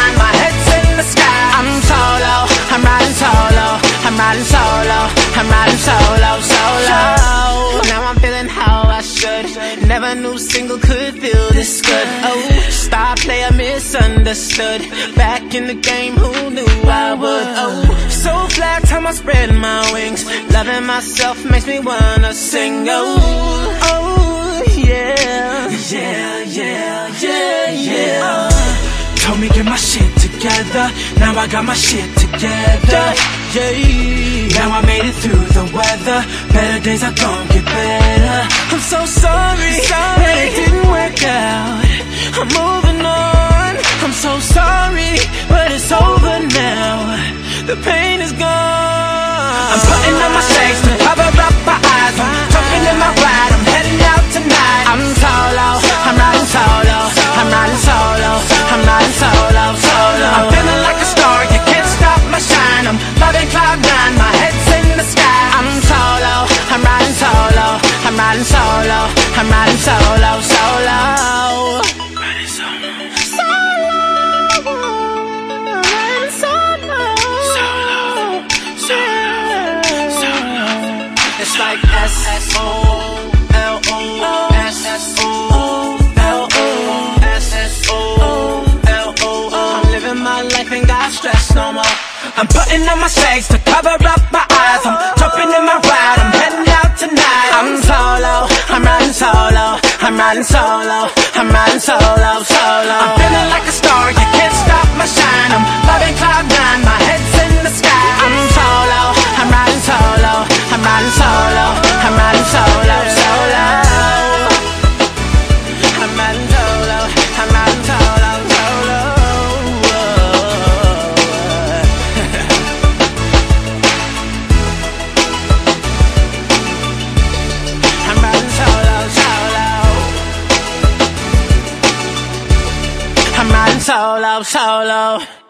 shine, my head's in the sky. I'm solo, I'm riding solo, I'm riding solo, I'm riding solo, solo. Now I'm feeling how I should. Never knew single could feel this good. Oh, star player misunderstood. Back in the game, who knew I would? Oh, so fly, time I spread my wings. Loving myself makes me wanna sing. Oh, oh, yeah, yeah, yeah, yeah. Get my shit together. Now I got my shit together. Yeah. Now I made it through the weather. Better days are gonna get better. I'm so sorry, Sorry. that it didn't work out. I'm moving on. I'm so sorry, but it's over now. The pain is gone. I'm putting on my shades to cover up my eyes. S O L O S S O L O S S O L O. I'm living my life, ain't got stress no more. I'm putting on my shades to cover up my eyes. I'm jumping in my ride. I'm heading out tonight. I'm solo, I'm riding solo, I'm riding solo, I'm riding solo, solo, solo.